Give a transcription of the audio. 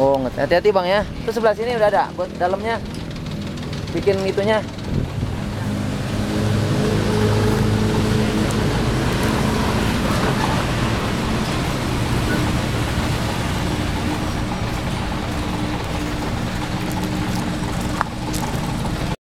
Oh, hati-hati Bang ya. Terus sebelah sini udah ada buat dalamnya. Bikin itunya.